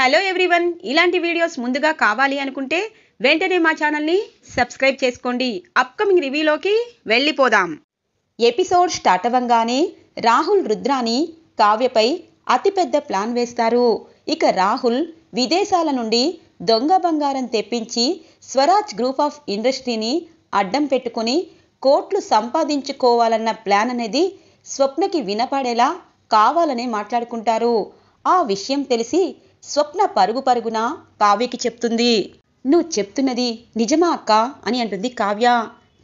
Hello everyone ఇలాంటి videos ముందుగా కావాలి అనుకుంటే వెంటనే మా ఛానల్ని సబ్స్క్రైబ్ చేసుకోండి. అప్కమింగ్ రివ్యూలోకి వెళ్ళిపోదాం. ఎపిసోడ్ స్టార్ట్ అవ్వంగానే రాహుల్ రుద్రాని కావ్యపై అతిపెద్ద ప్లాన్ వేస్తారు. ఇక రాహుల్ విదేశాల నుండి దొంగ బంగారం తెప్పించి స్వరాజ్ గ్రూప్ ఆఫ్ ఇండస్ట్రీని అడ్డం పెట్టుకుని కోట్లు సంపాదించుకోవాలన్న ప్లాన్ అనేది స్వప్నకి వినపడేలా కావాలనే మాట్లాడుకుంటారు. ఆ విషయం తెలిసి స్వప్న పరుగు పరుగున కావ్యకి చెప్తుంది. నువ్వు చెప్తున్నది నిజమా అక్క? అని అంటుంది కావ్య.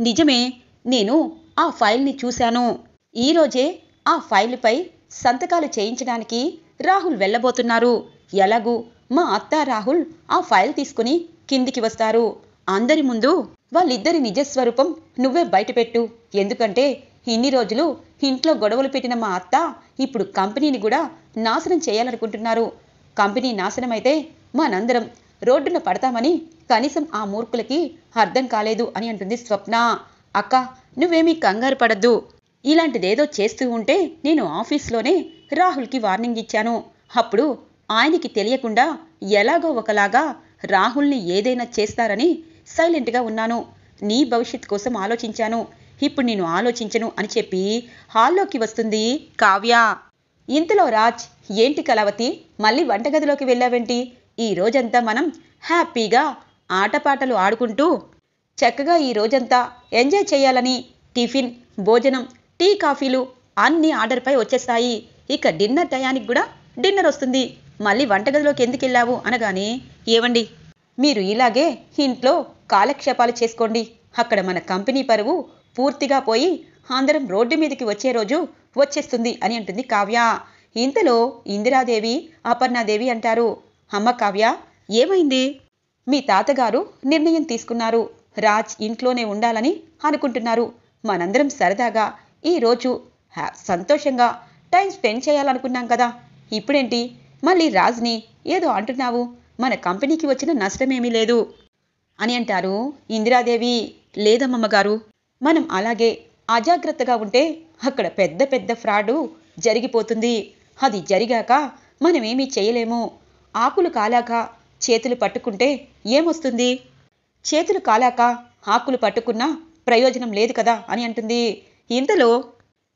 నిజమే నేను ఆ ఫైల్ని చూశాను. ఈరోజే ఆ ఫైల్పై సంతకాలు చేయించడానికి రాహుల్ వెళ్ళబోతున్నారు. ఎలాగూ మా అత్త రాహుల్ ఆ ఫైల్ తీసుకుని కిందికి వస్తారు. అందరి ముందు వాళ్ళిద్దరి నిజస్వరూపం నువ్వే బయటపెట్టు. ఎందుకంటే ఇన్ని రోజులు ఇంట్లో గొడవలు పెట్టిన మా అత్త ఇప్పుడు కంపెనీని కూడా నాశనం చేయాలనుకుంటున్నారు. కంపెనీ నాశనం అయితే మనందరం రోడ్డున పడతామని కనీసం ఆ మూర్ఖులకి అర్థం కాలేదు అని అంటుంది స్వప్న. అక్క నువ్వేమీ కంగారు పడద్దు. ఇలాంటిదేదో చేస్తూ ఉంటే నేను ఆఫీస్లోనే రాహుల్కి వార్నింగ్ ఇచ్చాను. అప్పుడు ఆయనకి తెలియకుండా ఎలాగో ఒకలాగా రాహుల్ని ఏదైనా చేస్తారని సైలెంట్గా ఉన్నాను. నీ భవిష్యత్ కోసం ఆలోచించాను. ఇప్పుడు నేను ఆలోచించను అని చెప్పి హాల్లోకి వస్తుంది కావ్య. ఇంతలో రాజ్ ఏంటి కలవతి మళ్ళీ వంటగదిలోకి వెళ్ళావేంటి? ఈ రోజంతా మనం హ్యాపీగా ఆటపాటలు ఆడుకుంటూ చక్కగా ఈ రోజంతా ఎంజాయ్ చేయాలని టిఫిన్ భోజనం టీ కాఫీలు అన్ని ఆర్డర్పై వచ్చేస్తాయి. ఇక డిన్నర్ టయానికి కూడా డిన్నర్ వస్తుంది. మళ్ళీ వంటగదిలోకి ఎందుకు వెళ్ళావు అనగానే ఏవండి? మీరు ఇలాగే ఇంట్లో కాలక్షేపాలు చేసుకోండి. అక్కడ మన కంపెనీ పరువు పూర్తిగా పోయి అందరం రోడ్డు మీదకి వచ్చే రోజు వచ్చేస్తుంది అని అంటుంది కావ్య. ఇంతలో ఇందిరాదేవి అపర్ణాదేవి అంటారు అమ్మ కావ్య ఏమైంది? మీ తాతగారు నిర్ణయం తీసుకున్నారు. రాజ్ ఇంట్లోనే ఉండాలని అనుకుంటున్నారు. మనందరం సరదాగా ఈరోజు హ్యా- సంతోషంగా టైం స్పెండ్ చేయాలనుకున్నాం కదా. ఇప్పుడేంటి? మళ్ళీ రాజ్ని ఏదో అంటున్నావు. మన కంపెనీకి వచ్చిన నష్టమేమీ లేదు అని అంటారు ఇందిరాదేవి. లేదమ్మమ్మగారు మనం అలాగే అజాగ్రత్తగా ఉంటే అక్కడ పెద్ద పెద్ద ఫ్రాడు జరిగిపోతుంది. అది జరిగాక మనమేమీ చేయలేము. ఆకులు కాలాక చేతులు పట్టుకుంటే ఏమొస్తుంది? చేతులు కాలాక ఆకులు పట్టుకున్నా ప్రయోజనం లేదు కదా అని అంటుంది. ఇంతలో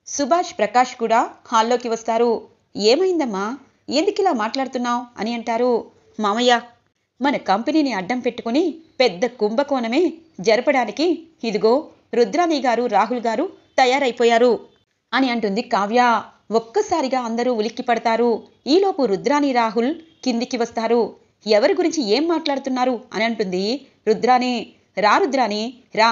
సుభాష్ ప్రకాష్ కూడా హాల్లోకి వస్తారు. ఏమైందమ్మా? ఎందుకిలా మాట్లాడుతున్నావు? అని అంటారు. మామయ్య మన కంపెనీని అడ్డం పెట్టుకుని పెద్ద కుంభకోణమే జరపడానికి ఇదిగో రుద్రాణి గారు రాహుల్ గారు తయారైపోయారు అని అంటుంది కావ్య. ఒక్కసారిగా అందరూ ఉలిక్కి పడతారు. ఈలోపు రుద్రాణి రాహుల్ కిందికి వస్తారు. ఎవరి గురించి ఏం మాట్లాడుతున్నారు అని అంటుంది రుద్రాణి. రా రుద్రాని రా.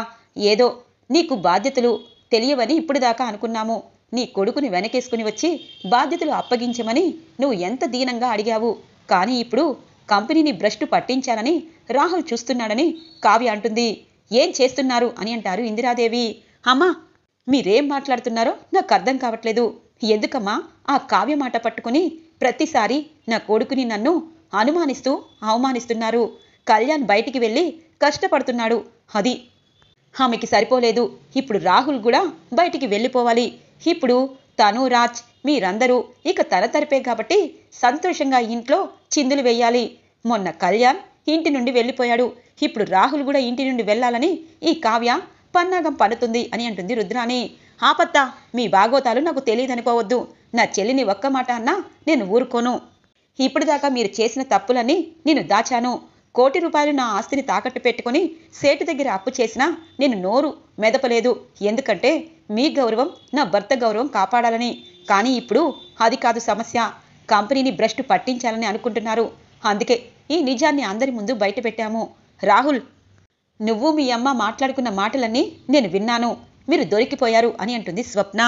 ఏదో నీకు బాధ్యతలు తెలియవని ఇప్పుడు దాకా అనుకున్నాము. నీ కొడుకుని వెనకేసుకుని వచ్చి బాధ్యతలు అప్పగించమని నువ్వు ఎంత దీనంగా అడిగావు. కానీ ఇప్పుడు కంపెనీని భ్రష్టు పట్టించాలని రాహుల్ చూస్తున్నాడని కావ్య అంటుంది. ఏం చేస్తున్నారు అని అంటారు ఇందిరాదేవి. అమ్మా మీరేం మాట్లాడుతున్నారో నాకు అర్థం కావట్లేదు. ఎందుకమ్మా? ఆ కావ్య మాట పట్టుకుని ప్రతిసారి నా కొడుకుని నన్ను అనుమానిస్తూ అవమానిస్తున్నారు. కళ్యాణ్ బయటికి వెళ్ళి కష్టపడుతున్నాడు. అది ఆమెకి సరిపోలేదు. ఇప్పుడు రాహుల్ కూడా బయటికి వెళ్ళిపోవాలి. ఇప్పుడు తను రాజ్ మీరందరూ ఇక తన కాబట్టి సంతోషంగా ఇంట్లో చిందులు వేయాలి. మొన్న కళ్యాణ్ ఇంటి నుండి వెళ్ళిపోయాడు. ఇప్పుడు రాహుల్ కూడా ఇంటి నుండి వెళ్ళాలని ఈ కావ్య పన్నాగం పడుతుంది అని అంటుంది రుద్రాణి. ఆపత్తా మీ భాగవతాలు నాకు తెలియదనుకోవద్దు. నా చెల్లిని ఒక్క మాట అన్నా నేను ఊరుకోను. ఇప్పుడు దాకా మీరు చేసిన తప్పులని నేను దాచాను. కోటి రూపాయలు నా ఆస్తిని తాకట్టు పెట్టుకుని సేటు దగ్గర అప్పు చేసినా నేను నోరు మెదపలేదు. ఎందుకంటే మీ గౌరవం నా భర్త గౌరవం కాపాడాలని. కానీ ఇప్పుడు అది కాదు సమస్య. కంపెనీని భ్రష్టు పట్టించాలని అనుకుంటున్నారు. అందుకే ఈ నిజాన్ని అందరి ముందు బయట పెట్టాము రాహుల్ నువ్వు మీ అమ్మ మాట్లాడుకున్న మాటలన్నీ నేను విన్నాను. మీరు దొరికిపోయారు అని అంటుంది స్వప్న.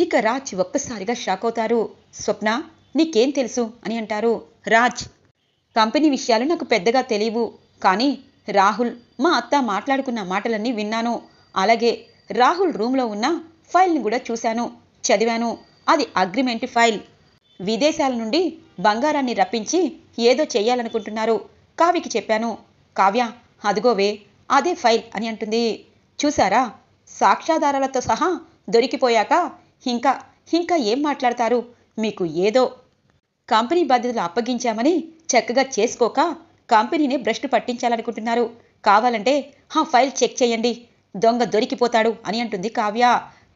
ఇక రాజ్ ఒక్కసారిగా షాక్ అవుతారు. స్వప్న నీకేం తెలుసు అని అంటారు రాజ్. కంపెనీ విషయాలు నాకు పెద్దగా తెలియవు. కానీ రాహుల్ మా అత్త మాట్లాడుకున్న మాటలన్నీ విన్నాను. అలాగే రాహుల్ రూమ్లో ఉన్న ఫైల్ని కూడా చూశాను. చదివాను. అది అగ్రిమెంట్ ఫైల్. విదేశాల నుండి బంగారాన్ని రప్పించి ఏదో చెయ్యాలనుకుంటున్నారు కావ్యకి చెప్పాను. కావ్య అదిగోవే అదే ఫైల్ అని అంటుంది. చూసారా సాక్ష్యాధారాలతో సహా దొరికిపోయాక ఇంకా ఇంకా ఏం మాట్లాడతారు? మీకు ఏదో కంపెనీ బాధ్యతలు అప్పగించామని చక్కగా చేసుకోక కంపెనీని భ్రష్టు పట్టించాలనుకుంటున్నారు. కావాలంటే ఆ ఫైల్ చెక్ చేయండి. దొంగ దొరికిపోతాడు అని అంటుంది కావ్య.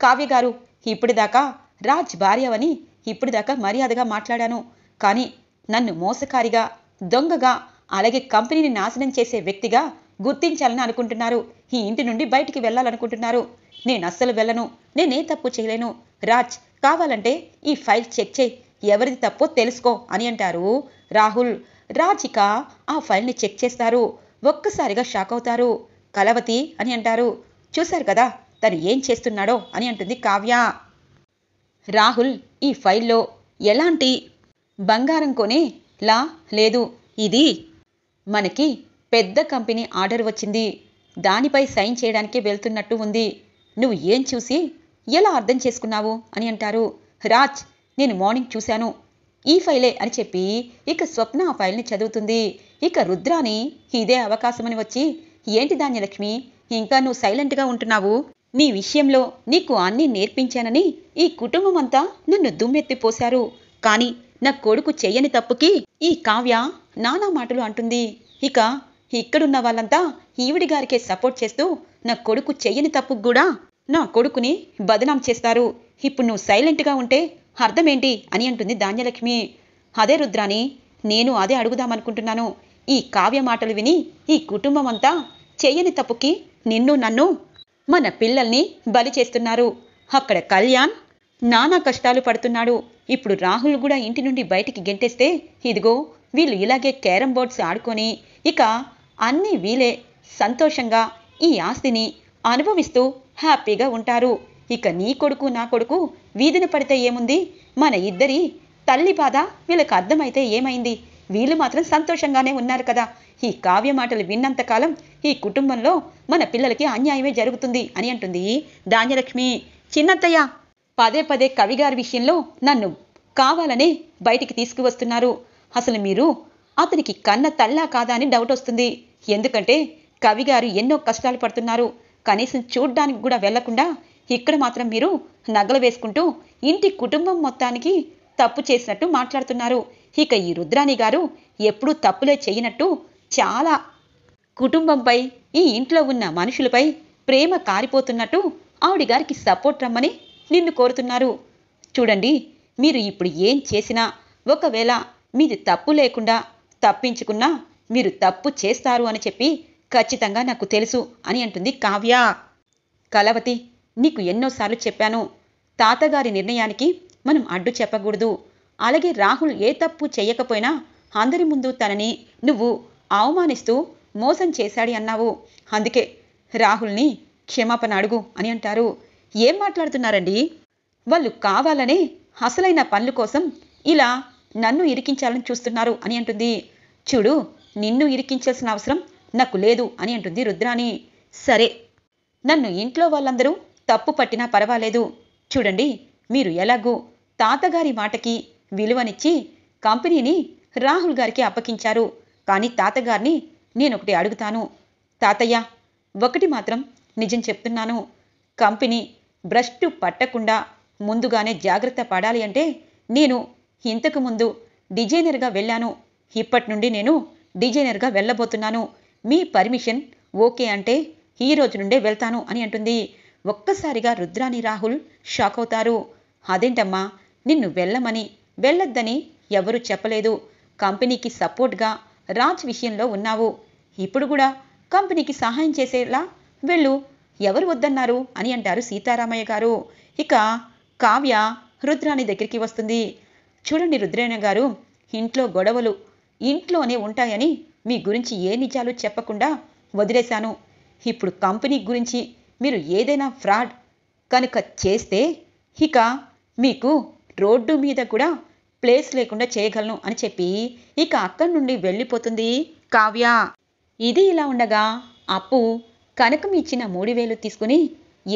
కావ్య గారు ఇప్పటిదాకా రాజ్ భార్యవని ఇప్పటిదాకా మర్యాదగా మాట్లాడాను. కానీ నన్ను మోసకారిగా దొంగగా అలాగే కంపెనీని నాశనం చేసే వ్యక్తిగా గుర్తించాలని అనుకుంటున్నారు. ఈ ఇంటి నుండి బయటికి వెళ్ళాలనుకుంటున్నారు. నేను అస్సలు వెళ్ళను. నేనే తప్పు చేయలేను. రాజ్ కావాలంటే ఈ ఫైల్ చెక్ చేయి. ఎవరిది తప్పో తెలుసుకో అని అంటారు రాహుల్. రాజిక ఆ ఫైల్ని చెక్ చేస్తారు. ఒక్కసారిగా షాక్ అవుతారు. కలవతి అని అంటారు. చూశారు కదా తను ఏం చేస్తున్నాడో అని అంటుంది కావ్య. రాహుల్ ఈ ఫైల్లో ఎలాంటి బంగారం కొనే లా లేదు. ఇది మనకి పెద్ద కంపెనీ ఆర్డర్ వచ్చింది. దానిపై సైన్ చేయడానికి వెళ్తున్నట్టు ఉంది. నువ్వు ఏం చూసి ఎలా అర్థం చేసుకున్నావు అని అంటారు. రాజ్ నేను మార్నింగ్ చూశాను. ఈ ఫైలే అని చెప్పి ఇక స్వప్న ఆ ఫైల్ని చదువుతుంది. ఇక రుద్రాని ఇదే అవకాశమని వచ్చి ఏంటి ధాన్యలక్ష్మి ఇంకా నువ్వు సైలెంట్గా ఉంటున్నావు? నీ విషయంలో నీకు అన్నీ నేర్పించానని ఈ కుటుంబం అంతా నన్ను దుమ్మెత్తి పోశారు. కానీ నా కొడుకు చెయ్యని తప్పుకి ఈ కావ్య నానా మాటలు అంటుంది. ఇక ఇక్కడున్న వాళ్ళంతా ఈవిడి గారికే సపోర్ట్ చేస్తూ నా కొడుకు చెయ్యని తప్పుకు కూడా నా కొడుకుని బదనాం చేస్తారు. ఇప్పుడు నువ్వు సైలెంట్గా ఉంటే అర్థమేంటి అని అంటుంది ధాన్యలక్ష్మి. అదే రుద్రాని నేను అదే అడుగుదామనుకుంటున్నాను. ఈ కావ్య మాటలు విని ఈ కుటుంబం అంతా చెయ్యని తప్పుకి నిన్ను నన్ను మన పిల్లల్ని బలి చేస్తున్నారు. అక్కడ కళ్యాణ్ నానా కష్టాలు పడుతున్నాడు. ఇప్పుడు రాహుల్ కూడా ఇంటి నుండి బయటికి గెంటేస్తే ఇదిగో వీళ్ళు ఇలాగే క్యారం బోర్డ్స్ ఆడుకొని ఇక అన్నీ వీలే సంతోషంగా ఈ ఆస్తిని అనుభవిస్తూ హ్యాపీగా ఉంటారు. ఇక నీ కొడుకు నా కొడుకు వీధిన పడితే ఏముంది? మన ఇద్దరి తల్లి బాధ వీళ్ళకి అర్థమైతే ఏమైంది? వీళ్ళు మాత్రం సంతోషంగానే ఉన్నారు కదా. ఈ కావ్య మాటలు విన్నంతకాలం ఈ కుటుంబంలో మన పిల్లలకి అన్యాయమే జరుగుతుంది అని అంటుంది ధాన్యలక్ష్మి. చిన్నత్తయ్య పదే పదే కవిగారి విషయంలో నన్ను కావాలనే బయటికి తీసుకువస్తున్నారు. అసలు మీరు అతనికి కన్న తల్లా కాదా అని డౌట్ వస్తుంది. ఎందుకంటే కవిగారు ఎన్నో కష్టాలు పడుతున్నారు. కనీసం చూడ్డానికి కూడా వెళ్ళకుండా ఇక్కడ మాత్రం మీరు నగలు వేసుకుంటూ ఇంటి కుటుంబం మొత్తానికి తప్పు చేసినట్టు మాట్లాడుతున్నారు. ఇక ఈ రుద్రాణి గారు ఎప్పుడూ తప్పులే చేయనట్టు చాలా కుటుంబంపై ఈ ఇంట్లో ఉన్న మనుషులపై ప్రేమ కారిపోతున్నట్టు ఆవిడ గారికి సపోర్ట్ రమ్మని నిన్ను కోరుతున్నారు. చూడండి మీరు ఇప్పుడు ఏం చేసినా ఒకవేళ మీది తప్పు లేకుండా తప్పించుకున్నా మీరు తప్పు చేస్తారు అని చెప్పి ఖచ్చితంగా నాకు తెలుసు అని అంటుంది కావ్య. కలవతి నీకు ఎన్నోసార్లు చెప్పాను. తాతగారి నిర్ణయానికి మనం అడ్డు చెప్పకూడదు. అలాగే రాహుల్ ఏ తప్పు చేయకపోయినా అందరి ముందు తనని నువ్వు అవమానిస్తూ మోసం చేశాడి అన్నావు. అందుకే రాహుల్ని క్షమాపణ అడుగు అని అంటారు. ఏం మాట్లాడుతున్నారండి? వాళ్ళు కావాలనే అసలైన పనుల కోసం ఇలా నన్ను ఇరికించాలని చూస్తున్నారు అని అంటుంది. చూడు నిన్ను ఇరికించాల్సిన అవసరం నాకు లేదు అని అంటుంది రుద్రాని సరే నన్ను ఇంట్లో వాళ్ళందరూ తప్పు పట్టినా పర్వాలేదు. చూడండి మీరు ఎలాగూ తాతగారి మాటకి విలువనిచ్చి కంపెనీని రాహుల్ గారికి అప్పగించారు. కానీ తాతగారిని నేనొకటి అడుగుతాను. తాతయ్య ఒకటి మాత్రం నిజం చెప్తున్నాను. కంపెనీ భ్రష్టు పట్టకుండా ముందుగానే జాగ్రత్త పడాలి అంటే నేను ఇంతకు ముందు డిజైనర్గా వెళ్ళాను. ఇప్పటి నుండి నేను డిజైనర్గా వెళ్ళబోతున్నాను. మీ పర్మిషన్ ఓకే అంటే ఈ రోజు నుండే వెళ్తాను అని అంటుంది. ఒక్కసారిగా రుద్రాని రాహుల్ షాక్ అవుతారు. అదేంటమ్మా నిన్ను వెళ్ళమని వెళ్ళొద్దని ఎవరు చెప్పలేదు. కంపెనీకి సపోర్ట్గా రాజ్ విషయంలో ఉన్నావు. ఇప్పుడు కూడా కంపెనీకి సహాయం చేసేలా వెళ్ళు. ఎవరు వద్దన్నారు? అని అంటారు సీతారామయ్య గారు. ఇక కావ్య రుద్రాని దగ్గరికి వస్తుంది. చూడండి రుద్రాణి గారు ఇంట్లో గొడవలు ఇంట్లోనే ఉంటాయని మీ గురించి ఏ నిజాలు చెప్పకుండా వదిలేశాను. ఇప్పుడు కంపెనీ గురించి మీరు ఏదైనా ఫ్రాడ్ కనుక చేస్తే ఇక మీకు రోడ్డు మీద కూడా ప్లేస్ లేకుండా చేయగలను అని చెప్పి ఇక అక్కడి నుండి వెళ్ళిపోతుంది కావ్య. ఇది ఇలా ఉండగా అప్పు కనకం ఇచ్చిన మూడు వేలు తీసుకుని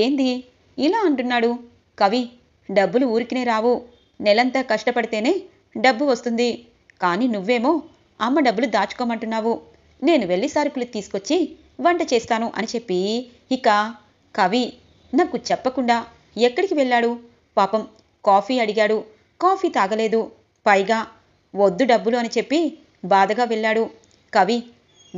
ఏంది? ఇలా అంటున్నాడు. కవి డబ్బులు ఊరికినే రావు. నెలంతా కష్టపడితేనే డబ్బు వస్తుంది. కానీ నువ్వేమో అమ్మ డబ్బులు దాచుకోమంటున్నావు. నేను వెళ్ళి సరుకులు తీసుకొచ్చి వంట చేస్తాను అని చెప్పి ఇక కవి నాకు చెప్పకుండా ఎక్కడికి వెళ్ళాడు? పాపం కాఫీ అడిగాడు. కాఫీ తాగలేదు. పైగా వద్దు డబ్బులు అని చెప్పి బాధగా వెళ్ళాడు. కవి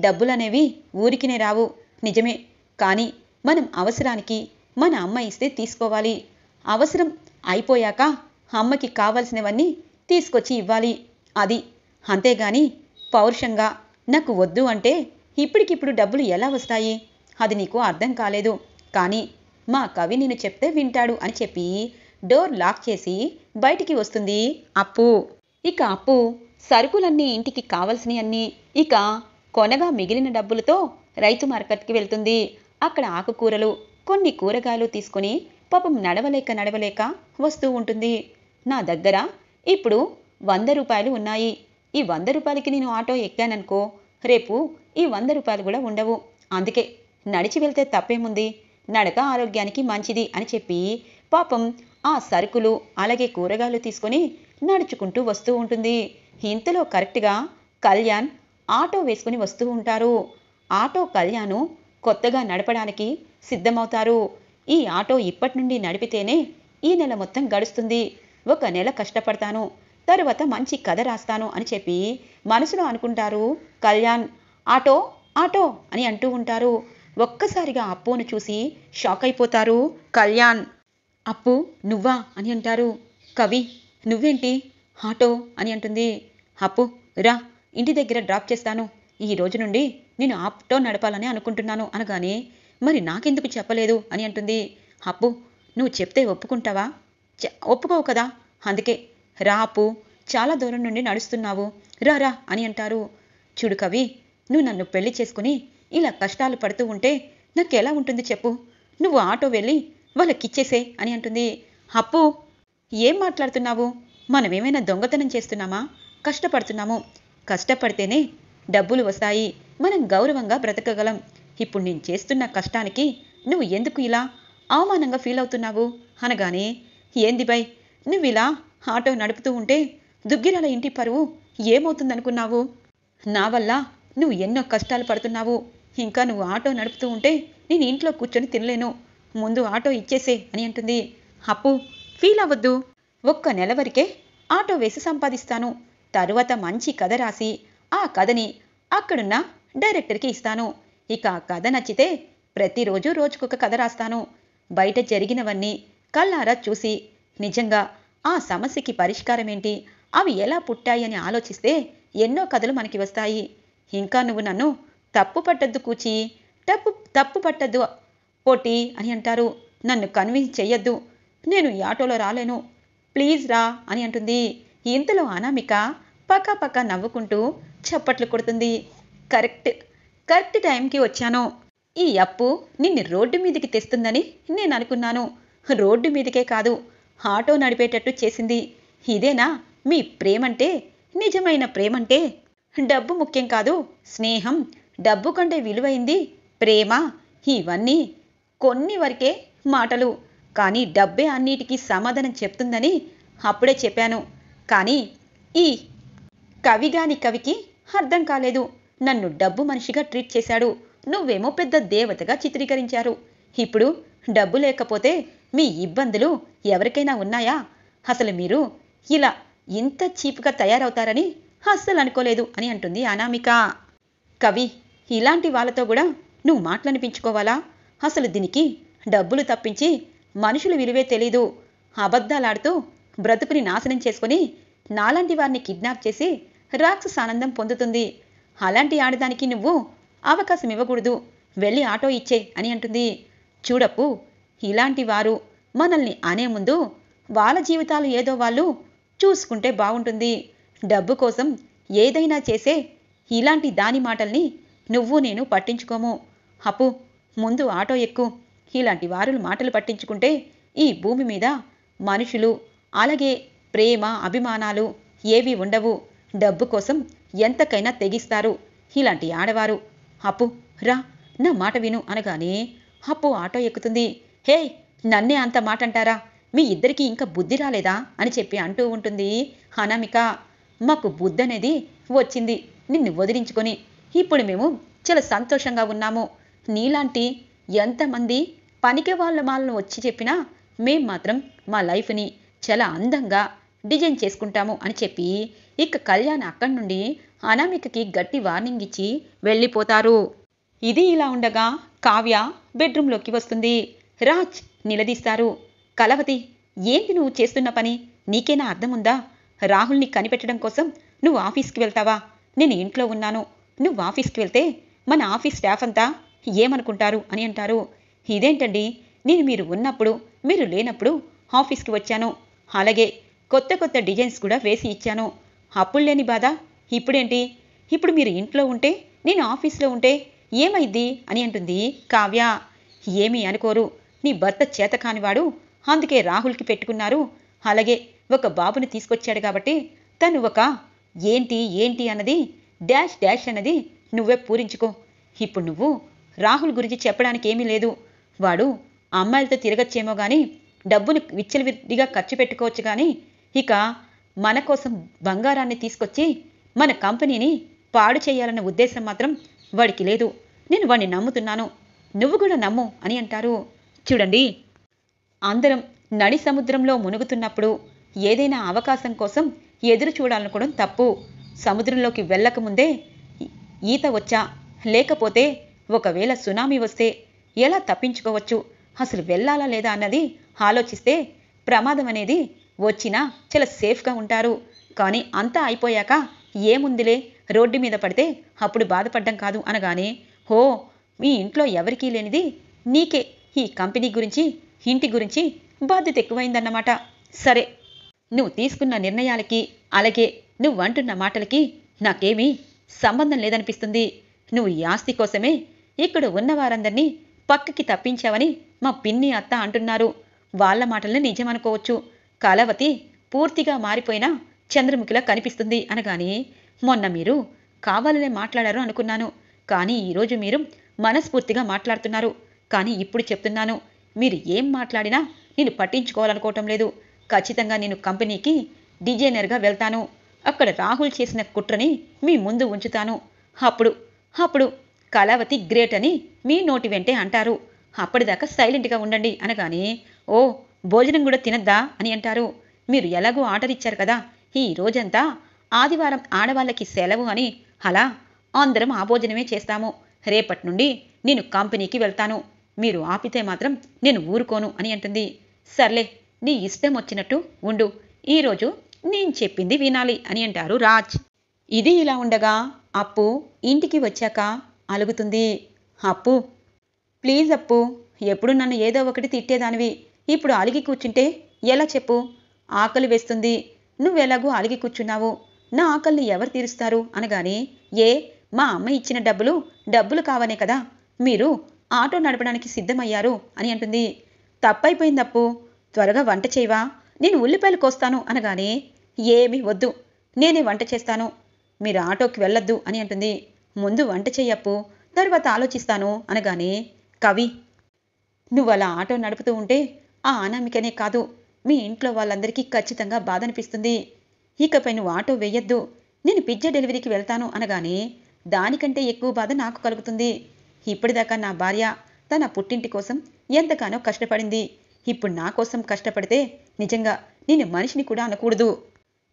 డబ్బులనేవి ఊరికినే రావు. నిజమే. కానీ మనం అవసరానికి మన అమ్మ ఇస్తే తీసుకోవాలి. అవసరం అయిపోయాక అమ్మకి కావలసినవన్నీ తీసుకొచ్చి ఇవ్వాలి. అది అంతేగాని పౌరుషంగా నాకు వద్దు అంటే ఇప్పటికిప్పుడు డబ్బులు ఎలా వస్తాయి? అది నీకు అర్థం కాలేదు. కానీ మా కవి నేను చెప్తే వింటాడు అని చెప్పి డోర్ లాక్ చేసి బయటికి వస్తుంది అప్పు. ఇక అప్పు సరుకులన్నీ ఇంటికి కావలసినవన్నీ ఇక కొనగా మిగిలిన డబ్బులతో రైతు మార్కెట్కి వెళ్తుంది. అక్కడ ఆకుకూరలు కొన్ని కూరగాయలు తీసుకుని పాపం నడవలేక నడవలేక వస్తూ ఉంటుంది. నా దగ్గర ఇప్పుడు వంద రూపాయలు ఉన్నాయి. ఈ వంద రూపాయలకి నేను ఆటో ఎక్కాననుకో రేపు ఈ వంద రూపాయలు కూడా ఉండవు. అందుకే నడిచి వెళ్తే తప్పేముంది? నడక ఆరోగ్యానికి మంచిది అని చెప్పి పాపం ఆ సరుకులు అలాగే కూరగాయలు తీసుకొని నడుచుకుంటూ వస్తూ ఉంటుంది. ఇంతలో కరెక్ట్గా కళ్యాణ్ ఆటో వేసుకుని వస్తూ ఉంటారు. ఆటో కళ్యాణ్ కొత్తగా నడపడానికి సిద్ధమవుతారు. ఈ ఆటో ఇప్పటి నుండి నడిపితేనే ఈ నెల మొత్తం గడుస్తుంది. ఒక నెల కష్టపడతాను. తరువాత మంచి కథ రాస్తాను అని చెప్పి మనసులో అనుకుంటారు. కళ్యాణ్ ఆటో ఆటో అని అంటూ ఉంటారు. ఒక్కసారిగా అప్పును చూసి షాక్ అయిపోతారు కళ్యాణ్. అప్పు నువ్వా? అని అంటారు. కవి నువ్వేంటి? ఆటో అని అంటుంది. అప్పు రా ఇంటి దగ్గర డ్రాప్ చేస్తాను. ఈ రోజు నుండి నేను ఆటో నడపాలని అనుకుంటున్నాను అనగానే మరి నాకెందుకు చెప్పలేదు? అని అంటుంది. అప్పు నువ్వు చెప్తే ఒప్పుకుంటావా? ఒప్పుకోవు కదా అందుకే. రాపు చాలా దూరం నుండి నడుస్తున్నావు. రా రా అని అంటారు. చూడు కవి నువ్వు నన్ను పెళ్ళి చేసుకుని ఇలా కష్టాలు పడుతూ ఉంటే నాకు ఎలా ఉంటుంది చెప్పు? నువ్వు ఆటో వెళ్ళి వాళ్ళకిచ్చేసే అని అంటుంది. అప్పు ఏం మాట్లాడుతున్నావు? మనమేమైనా దొంగతనం చేస్తున్నామా? కష్టపడుతున్నాము. కష్టపడితేనే డబ్బులు వస్తాయి. మనం గౌరవంగా బ్రతకగలం. ఇప్పుడు నేను చేస్తున్న కష్టానికి నువ్వు ఎందుకు ఇలా అవమానంగా ఫీల్ అవుతున్నావు అనగానే ఏంది బై నువ్వు ఇలా ఆటో నడుపుతూ ఉంటే దుగ్గిరాల ఇంటి పరువు ఏమవుతుందనుకున్నావు? నా వల్ల నువ్వు ఎన్నో కష్టాలు పడుతున్నావు. ఇంకా నువ్వు ఆటో నడుపుతూ ఉంటే నేను ఇంట్లో కూర్చొని తినలేను. ముందు ఆటో ఇచ్చేసే అని అంటుంది. అప్పు ఫీల్ అవ్వద్దు. ఒక్క నెల వరకే ఆటో వేసి సంపాదిస్తాను. తరువాత మంచి కథ రాసి ఆ కథని అక్కడున్న డైరెక్టర్కి ఇస్తాను. ఇక ఆ కథ నచ్చితే ప్రతిరోజు రోజుకొక కథ రాస్తాను. బయట జరిగినవన్నీ కళ్ళారా చూసి నిజంగా ఆ సమస్యకి పరిష్కారం ఏంటి అవి ఎలా పుట్టాయి అని ఆలోచిస్తే ఎన్నో కథలు మనకి వస్తాయి. ఇంకా నువ్వు నన్ను తప్పు పట్టద్దు కూచి. తప్పు తప్పు పట్టద్దు పోటీ అని అంటారు. నన్ను కన్విన్స్ చెయ్యొద్దు. నేను ఈ ఆటోలో రాలేను. ప్లీజ్ రా అని అంటుంది. ఇంతలో అనామిక పక్క పక్క నవ్వుకుంటూ చప్పట్లు కొడుతుంది. కరెక్ట్ కరెక్ట్ టైంకి వచ్చాను. ఈ అప్పు నిన్ను రోడ్డు మీదకి తెస్తుందని నేను అనుకున్నాను. రోడ్డు మీదకే కాదు ఆటో నడిపేటట్టు చేసింది. ఇదేనా? మీ ప్రేమంటే? నిజమైన ప్రేమంటే? డబ్బు ముఖ్యం కాదు. స్నేహం. డబ్బు కంటే విలువైంది ప్రేమ. ఇవన్నీ కొన్ని వరకే మాటలు. కానీ డబ్బే అన్నిటికీ సమాధానం చెప్తుందని అప్పుడే చెప్పాను. కానీ ఈ కవిగాని కవికి అర్థం కాలేదు. నన్ను డబ్బు మనిషిగా ట్రీట్ చేశాడు. నువ్వేమో పెద్ద దేవతగా చిత్రీకరించారు. ఇప్పుడు డబ్బు లేకపోతే మీ ఇబ్బందులు ఎవరికైనా ఉన్నాయా? అసలు మీరు ఇలా ఇంత చీప్గా తయారవుతారని అస్సలు అనుకోలేదు అని అంటుంది అనామిక. కవి ఇలాంటి వాళ్ళతో కూడా నువ్వు మాటలనిపించుకోవాలా? అసలు దీనికి డబ్బులు తప్పించి మనుషుల విలువే తెలీదు. అబద్ధాలాడుతూ బ్రతుకుని నాశనం చేసుకొని నాలాంటి వారిని కిడ్నాప్ చేసి రాక్షస ఆనందం పొందుతుంది. అలాంటి ఆడదానికి నువ్వు అవకాశం ఇవ్వకూడదు. వెళ్ళి ఆటో ఇచ్చే అని అంటుంది. చూడప్పు ఇలాంటి వారు మనల్ని అనే ముందు వాళ్ళ జీవితాలు ఏదో వాళ్ళు చూసుకుంటే బాగుంటుంది డబ్బు కోసం ఏదైనా చేసే ఇలాంటి దాని మాటల్ని నువ్వు నేను పట్టించుకోము. అప్పు ముందు ఆటో ఎక్కు. ఇలాంటి వారులు మాటలు పట్టించుకుంటే ఈ భూమి మీద మనుషులు అలాగే ప్రేమ అభిమానాలు ఏవి ఉండవు. డబ్బు కోసం ఎంతకైనా తెగిస్తారు. ఇలాంటి ఆడవారు. అప్పు రా నా మాట విను అనగానే అప్పు ఆటో ఎక్కుతుంది. హే నన్నే అంత మాట అంటారా మీ ఇద్దరికి ఇంకా బుద్ధి రాలేదా? అని చెప్పి అంటూ ఉంటుంది అనామిక. మాకు బుద్ధి అనేది వచ్చింది నిన్ను వదిలించుకొని. ఇప్పుడు మేము చాలా సంతోషంగా ఉన్నాము. నీలాంటి ఎంతమంది పనికి వాళ్ళ మాలను వచ్చి చెప్పినా మేం మాత్రం మా లైఫ్ని చాలా అందంగా డిజైన్ చేసుకుంటాము అని చెప్పి ఇక కళ్యాణ్ అక్కడి నుండి అనామికకి గట్టి వార్నింగ్ ఇచ్చి వెళ్ళిపోతారు. ఇది ఇలా ఉండగా కావ్య బెడ్రూమ్లోకి వస్తుంది. రాజ్ నిలదీస్తారు కలవతి ఏంది నువ్వు చేస్తున్న పని? నీకేనా అర్థం ఉందా రాహుల్ని కనిపెట్టడం కోసం నువ్వు ఆఫీస్కి వెళ్తావా? నేను ఇంట్లో ఉన్నాను. నువ్వు ఆఫీస్కి వెళ్తే మన ఆఫీస్ స్టాఫ్ అంతా ఏమనుకుంటారు అని అంటారు. ఇదేంటండి? నేను మీరు ఉన్నప్పుడు మీరు లేనప్పుడు ఆఫీస్కి వచ్చాను. అలాగే కొత్త కొత్త డిజైన్స్ కూడా వేసి ఇచ్చాను. అప్పుడు లేని బాధ? ఇప్పుడేంటి? ఇప్పుడు మీరు ఇంట్లో ఉంటే నేను ఆఫీస్లో ఉంటే ఏమైద్ది? అని అంటుంది కావ్య. ఏమీ అనుకోరు. నీ భర్త చేత కానివాడు అందుకే రాహుల్కి పెట్టుకున్నారు. అలాగే ఒక బాబుని తీసుకొచ్చాడు కాబట్టి తను ఒక ఏంటి ఏంటి అన్నది డాష్ డాష్ అన్నది నువ్వే పూరించుకో. ఇప్పుడు నువ్వు రాహుల్ గురించి చెప్పడానికి ఏమీ లేదు. వాడు అమ్మాయిలతో తిరగచ్చేమో కానీ డబ్బును విచ్చలవిడిగా ఖర్చు పెట్టుకోవచ్చు కానీ ఇక మన కోసం బంగారాన్ని తీసుకొచ్చి మన కంపెనీని పాడు చేయాలన్న ఉద్దేశం మాత్రం వాడికి లేదు. నేను వాడిని నమ్ముతున్నాను. నువ్వు కూడా నమ్ము అని అంటారు. చూడండి. అందరం నడి సముద్రంలో మునుగుతున్నప్పుడు ఏదైనా అవకాశం కోసం ఎదురు చూడాలనుకోవడం తప్పు. సముద్రంలోకి వెళ్ళకముందే ఈత వచ్చా? లేకపోతే ఒకవేళ సునామీ వస్తే ఎలా తప్పించుకోవచ్చు? అసలు వెళ్ళాలా లేదా అన్నది ఆలోచిస్తే ప్రమాదం అనేది వచ్చినా చాలా సేఫ్గా ఉంటారు. కానీ అంతా అయిపోయాక ఏముందిలే? రోడ్డు మీద పడితే అప్పుడు బాధపడ్డం కాదు అనగానే హో మీ ఇంట్లో ఎవరికీ లేనిది నీకే ఈ కంపెనీ గురించి ఇంటి గురించి బాధ్యత ఎక్కువైందన్నమాట. సరే నువ్వు తీసుకున్న నిర్ణయాలకి అలాగే నువ్వు అంటున్న మాటలకి నాకేమీ సంబంధం లేదనిపిస్తుంది. నువ్వు ఈ ఆస్తి కోసమే ఇక్కడ ఉన్న వారందరినీ పక్కకి తప్పించావని మా పిన్ని అత్త అంటున్నారు. వాళ్ళ మాటల్ని నిజమనుకోవచ్చు. కలవతి పూర్తిగా మారిపోయిన చంద్రముఖిలా కనిపిస్తుంది అనగాని మొన్న మీరు కావాలనే మాట్లాడారు అనుకున్నాను. కానీ ఈరోజు మీరు మనస్ఫూర్తిగా మాట్లాడుతున్నారు. కానీ ఇప్పుడు చెప్తున్నాను. మీరు ఏం మాట్లాడినా నేను పట్టించుకోవాలనుకోవటం లేదు. ఖచ్చితంగా నేను కంపెనీకి డిజైనర్గా వెళ్తాను. అక్కడ రాహుల్ చేసిన కుట్రని మీ ముందు ఉంచుతాను. అప్పుడు అప్పుడు కళావతి గ్రేట్ అని మీ నోటి వెంటే అంటారు. అప్పటిదాకా సైలెంట్గా ఉండండి అనగానే ఓ భోజనం కూడా తినద్దా అని అంటారు. మీరు ఎలాగో ఆర్డర్ ఇచ్చారు కదా ఈ రోజంతా ఆదివారం ఆడవాళ్ళకి సెలవు అని అలా అందరం ఆ భోజనమే చేస్తాము. రేపటి నుండి నేను కంపెనీకి వెళ్తాను. మీరు ఆపితే మాత్రం నేను ఊరుకోను అని అంటుంది. సర్లే నీ ఇష్టం వచ్చినట్టు ఉండు. ఈరోజు నేను చెప్పింది వినాలి అని అంటారు రాజ్. ఇది ఇలా ఉండగా అప్పు ఇంటికి వచ్చాక అలుగుతుంది. అప్పు ప్లీజ్ అప్పు ఎప్పుడు నన్ను ఏదో ఒకటి తిట్టేదానివి. ఇప్పుడు అలిగి కూర్చుంటే ఎలా చెప్పు? ఆకలి వేస్తుంది. నువ్వెలాగూ అలిగి కూర్చున్నావు? నా ఆకలిని ఎవరు తీరుస్తారు? అనగానే ఏ మా అమ్మ ఇచ్చిన డబ్బులు డబ్బులు కావనే కదా. మీరు ఆటో నడపడానికి సిద్ధమయ్యారు అని అంటుంది. తప్పైపోయింది అప్పు త్వరగా వంట చేయవా? నేను ఉల్లిపాయలు కోస్తాను అనగానే ఏమీ వద్దు. నేనే వంట చేస్తాను. మీరు ఆటోకి వెళ్ళొద్దు అని అంటుంది. ముందు వంట చెయ్యప్పు. తర్వాత ఆలోచిస్తాను అనగానే కవి నువ్వు అలా ఆటో నడుపుతూ ఉంటే ఆ అనామికనే కాదు. మీ ఇంట్లో వాళ్ళందరికీ ఖచ్చితంగా బాధ అనిపిస్తుంది ఇకపై నువ్వు ఆటో వేయొద్దు. నేను పిజ్జా డెలివరీకి వెళ్తాను అనగానే దానికంటే ఎక్కువ బాధ నాకు కలుగుతుంది. ఇప్పటిదాకా నా భార్య తన పుట్టింటి కోసం ఎంతగానో కష్టపడింది. ఇప్పుడు నా కోసం కష్టపడితే నిజంగా నేను మనిషిని కూడా అనకూడదు.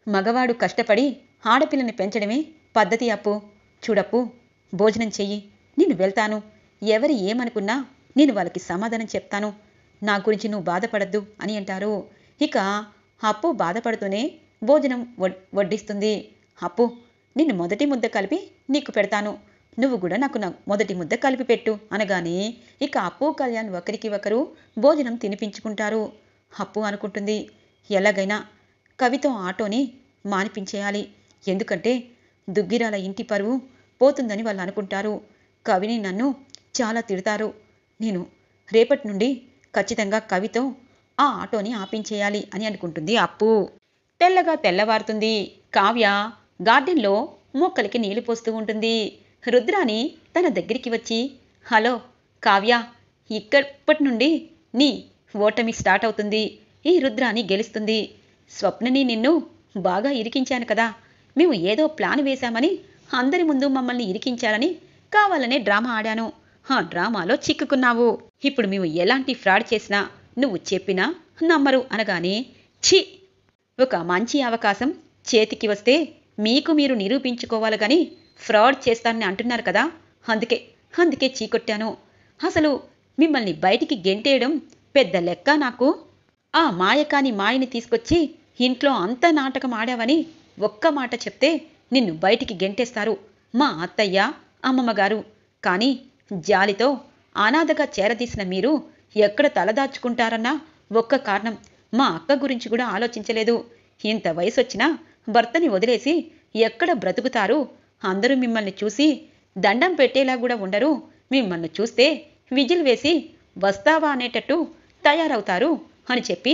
మగవాడు కష్టపడి ఆడపిల్లని పెంచడమే పద్ధతి అప్పు. చూడప్పు భోజనం చెయ్యి నేను వెళ్తాను. ఎవరు ఏమనుకున్నా నేను వాళ్ళకి సమాధానం చెప్తాను. నా గురించి నువ్వు బాధపడద్దు అని అంటారు. ఇక అప్పు బాధపడుతూనే భోజనం వడ్- వడ్డిస్తుంది. అప్పు నిన్ను మొదటి ముద్ద కలిపి నీకు పెడతాను. నువ్వు కూడా నాకు మొదటి ముద్ద కలిపి పెట్టు అనగానే ఇక అప్పు కళ్యాణ్ ఒకరికి ఒకరు భోజనం తినిపించుకుంటారు. అప్పు అనుకుంటుంది. ఎలాగైనా కవితో ఆటోని మానిపించేయాలి. ఎందుకంటే దుగ్గిరాల ఇంటి పరువు పోతుందని వాళ్ళు అనుకుంటారు. కవిని నన్ను చాలా తిడతారు. నేను రేపటి నుండి ఖచ్చితంగా కవితో ఆ ఆటోని ఆపించేయాలి అని అనుకుంటుంది అప్పు. తెల్లగా తెల్లవారుతుంది. కావ్య గార్డెన్లో మొక్కలకి నీళ్ళు పోస్తూ ఉంటుంది. రుద్రాని తన దగ్గరికి వచ్చి హలో కావ్య ఇక్కప్పటి నుండి నీ ఓటమి స్టార్ట్ అవుతుంది. ఈ రుద్రాని గెలుస్తుంది. స్వప్నని నిన్ను బాగా ఇరికించాను కదా. మేము ఏదో ప్లాన్ వేశామని అందరి ముందు మమ్మల్ని ఇరికించాలని కావాలనే డ్రామా ఆడాను. ఆ డ్రామాలో చిక్కుకున్నావు. ఇప్పుడు మేము ఎలాంటి ఫ్రాడ్ చేసినా నువ్వు చెప్పినా నమ్మరు అనగానే ఛీ! ఒక మంచి అవకాశం చేతికి వస్తే మీకు మీరు నిరూపించుకోవాలి కానీ ఫ్రాడ్ చేస్తానని అంటున్నారు కదా. అందుకే అందుకే చీకొట్టాను. అసలు మిమ్మల్ని బయటికి గెంటేయడం పెద్ద లెక్క నాకు. ఆ మాయకాని మాయని తీసుకొచ్చి ఇంట్లో అంత నాటకం ఆడావని ఒక్క మాట చెప్తే నిన్ను బయటికి గెంటేస్తారు మా అత్తయ్య అమ్మమ్మగారు. కానీ జాలితో అనాథగా చేరదీసిన మీరు ఎక్కడ తలదాచుకుంటారన్న ఒక్క కారణం మా అక్క గురించి కూడా ఆలోచించలేదు. ఇంత వయసొచ్చినా భర్తని వదిలేసి ఎక్కడ బ్రతుకుతారు? అందరూ మిమ్మల్ని చూసి దండం పెట్టేలా కూడా ఉండరు. మిమ్మల్ని చూస్తే విజిల్ వేసి వస్తావా అనేటట్టు తయారవుతారు అని చెప్పి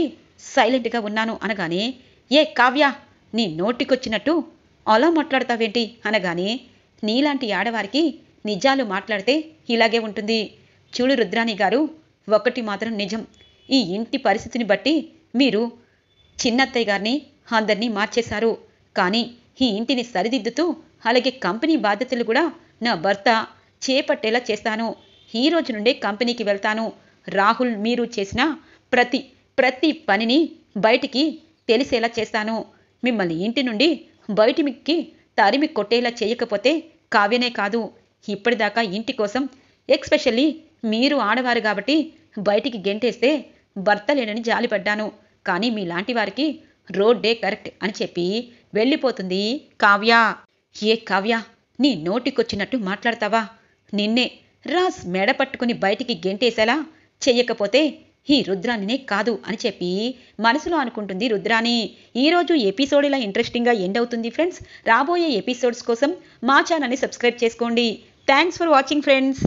సైలెంట్గా ఉన్నాను అనగానే ఏ కావ్య నీ నోటికొచ్చినట్టు అలా మాట్లాడతావేంటి? అనగానే నీలాంటి ఆడవారికి నిజాలు మాట్లాడితే ఇలాగే ఉంటుంది. చూడు రుద్రాణి గారు ఒకటి మాత్రం నిజం. ఈ ఇంటి పరిస్థితిని బట్టి మీరు చిన్నత్తయ్య గారిని అందరినీ మార్చేశారు. కానీ ఈ ఇంటిని సరిదిద్దుతూ అలాగే కంపెనీ బాధ్యతలు కూడా నా భర్త చేపట్టేలా చేస్తాను. ఈ రోజు నుండే కంపెనీకి వెళ్తాను. రాహుల్ మీరు చేసిన ప్రతి ప్రతి పనిని బయటికి తెలిసేలా చేస్తాను. మిమ్మల్ని ఇంటి నుండి బయటికి తరిమి కొట్టేలా చేయకపోతే కావ్యనే కాదు. ఇప్పటిదాకా ఇంటి కోసం ఎక్స్పెషల్లీ మీరు ఆడవారు కాబట్టి బయటికి గెంటేస్తే భర్త లేనని జాలిపడ్డాను. కానీ మీలాంటి వారికి రోడ్డే కరెక్ట్ అని చెప్పి వెళ్ళిపోతుంది కావ్య. ఏ కావ్య నీ నోటికొచ్చినట్టు మాట్లాడతావా? నిన్నే రాస్ మెడ పట్టుకుని బయటికి గెంటేసేలా చెయ్యకపోతే ఈ రుద్రానినే కాదు అని చెప్పి మనసులో అనుకుంటుంది రుద్రాని. ఈరోజు ఎపిసోడ్ ఇలా ఇంట్రెస్టింగ్గా ఎండ్ అవుతుంది ఫ్రెండ్స్ రాబోయే ఎపిసోడ్స్ కోసం మా ఛానల్ని సబ్స్క్రైబ్ చేసుకోండి. Thanks for watching friends